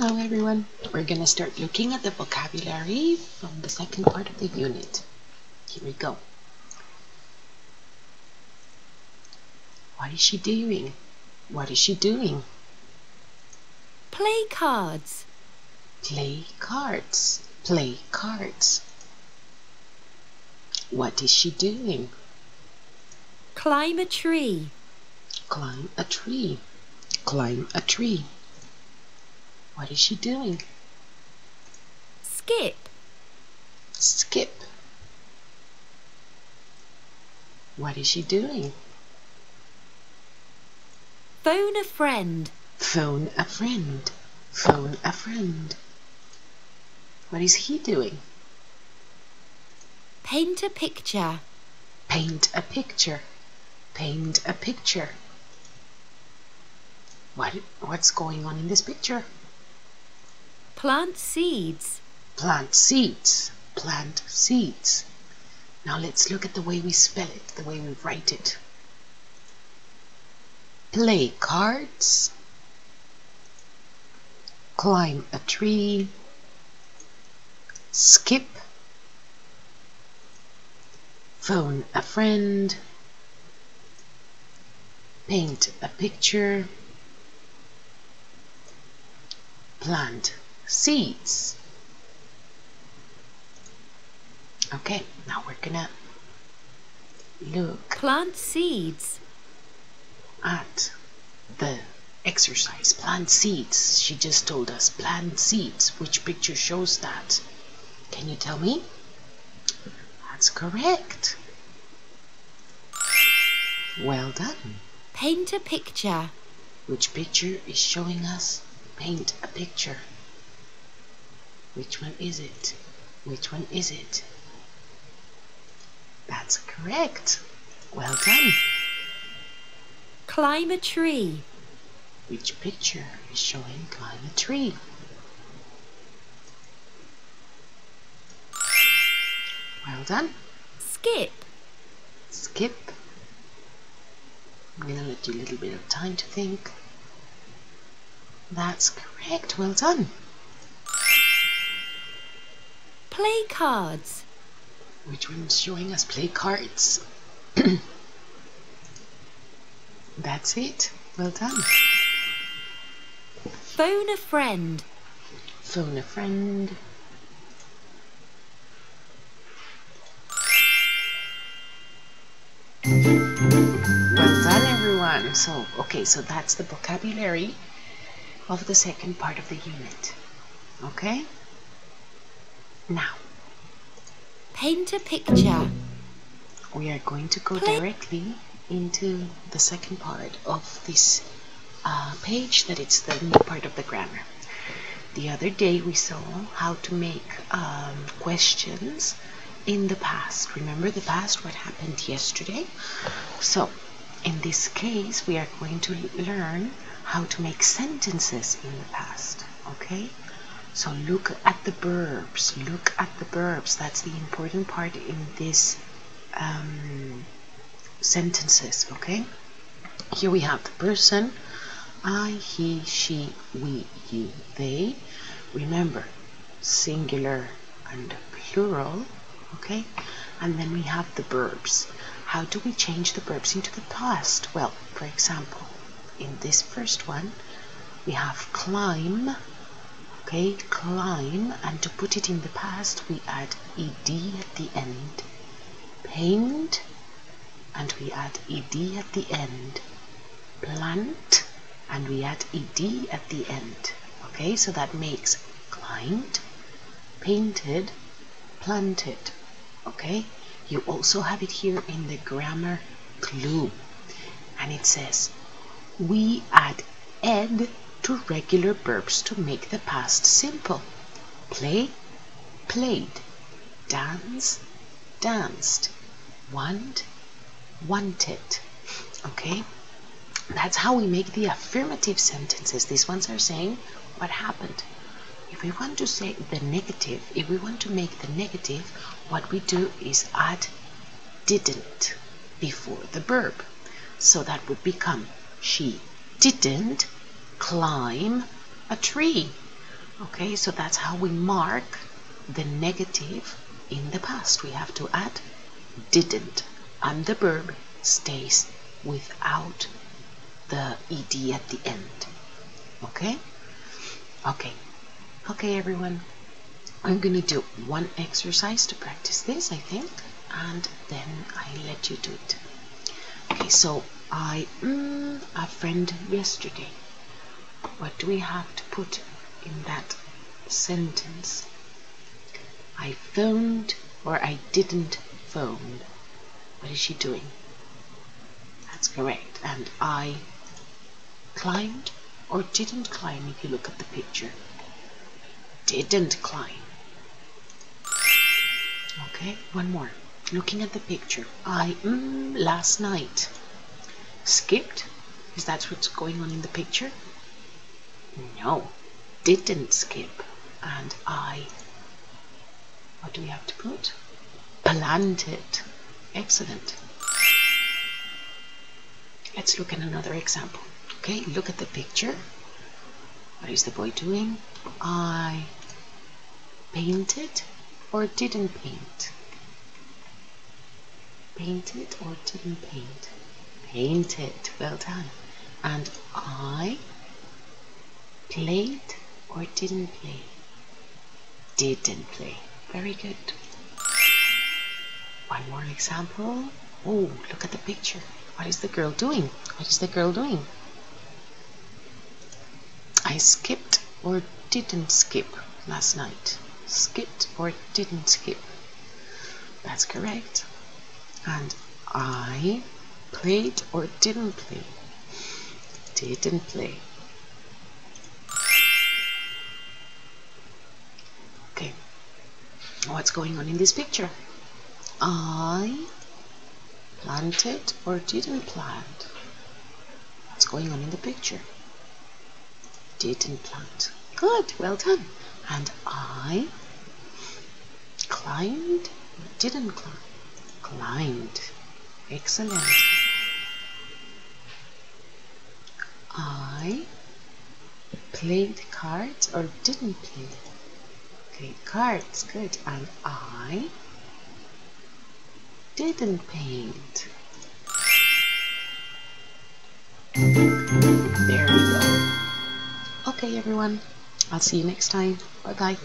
Hello everyone. We're going to start looking at the vocabulary from the second part of the unit. Here we go. What is she doing? What is she doing? Play cards. Play cards. Play cards. What is she doing? Climb a tree. Climb a tree. Climb a tree. What is she doing? Skip. Skip. What is she doing? Phone a friend. Phone a friend. Phone a friend. What is he doing? Paint a picture. Paint a picture. Paint a picture. What, what's going on in this picture? Plant seeds. Plant seeds. Plant seeds. Now let's look at the way we spell it, the way we write it. Play cards. Climb a tree. Skip. Phone a friend. Paint a picture. Plant seeds. Okay, now we're gonna look Plant seeds. at the exercise. Plant seeds. She just told us plant seeds. Which picture shows that? Can you tell me? That's correct. Well done. Paint a picture. Which picture is showing us paint a picture? Which one is it? Which one is it? That's correct. Well done. Climb a tree. Which picture is showing climb a tree? Well done. Skip. Skip. I'm going to let you a little bit of time to think. That's correct. Well done. Play cards. Which one's showing us play cards? That's it. Well done. Phone a friend. Phone a friend. Well done, everyone. So, okay, so that's the vocabulary of the second part of the unit. Okay? Now, Paint a picture. we are going to go Play- directly into the second part of this uh, page that it's the new part of the grammar. The other day we saw how to make um, questions in the past. Remember the past, what happened yesterday? So, in this case, we are going to learn how to make sentences in the past. Okay? So look at the verbs. Look at the verbs. That's the important part in these um, sentences. Okay? Here we have the person. I, he, she, we, you, they. Remember, singular and plural. Okay? And then we have the verbs. How do we change the verbs into the past? Well, for example, in this first one, we have climb. Okay, climb, and to put it in the past, we add ed at the end. Paint, and we add ed at the end. Plant, and we add ed at the end. Okay, so that makes climbed, painted, planted. Okay, you also have it here in the grammar clue, and it says we add ed regular verbs to make the past simple. Play, played. Dance, danced. Want, wanted. Okay? That's how we make the affirmative sentences. These ones are saying what happened. If we want to say the negative, if we want to make the negative, what we do is add didn't before the verb. So that would become she didn't climb a tree. Okay, so that's how we mark the negative in the past. We have to add didn't, and the verb stays without the ed at the end. Okay? Okay. Okay, everyone. I'm gonna do one exercise to practice this, I think, and then I let you do it. Okay, so I mm, a friend yesterday. What do we have to put in that sentence? I phoned or I didn't phone. What is she doing? That's correct. And I climbed or didn't climb if you look at the picture. Didn't climb. Okay, one more. Looking at the picture, I mm, last night skipped. Is that what's going on in the picture? No, didn't skip. And I, what do we have to put? Planted. Excellent. Let's look at another example. Okay, look at the picture. What is the boy doing? I painted or didn't paint? Painted or didn't paint? Painted. Well done. And I played or didn't play? Didn't play. Very good. One more example. Oh, look at the picture. What is the girl doing? What is the girl doing? I skipped or didn't skip last night. Skipped or didn't skip. That's correct. And I played or didn't play. Didn't play. What's going on in this picture? I planted or didn't plant. What's going on in the picture? Didn't plant. Good, well done. And I climbed, or didn't climb. Climbed. Excellent. I played cards or didn't play. Played cards, good. And I didn't paint. There we go. Okay, everyone. I'll see you next time. Bye bye.